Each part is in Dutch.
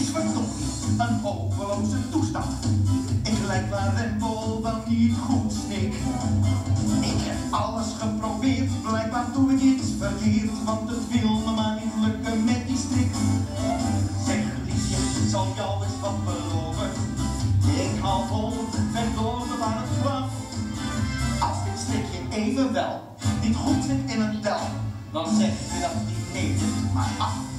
is verdomd een hopeloze toestand. Ik lijk waar Rempel wel niet goed snik. Ik heb alles geprobeerd, blijkbaar doe ik iets verkeerd, want het wil me maar niet lukken met die strik. Zeg liefje, zal jou eens wat beloven. Ik hou vol, ben door aan het graf. Als dit strikje evenwel niet goed zit in een tel, dan zeg je dat neemt het maar af.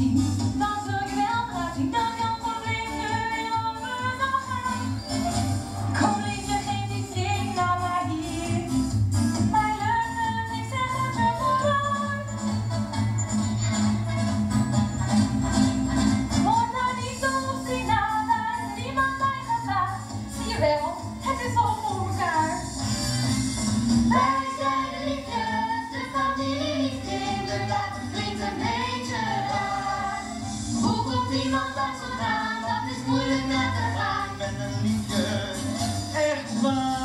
see. fun.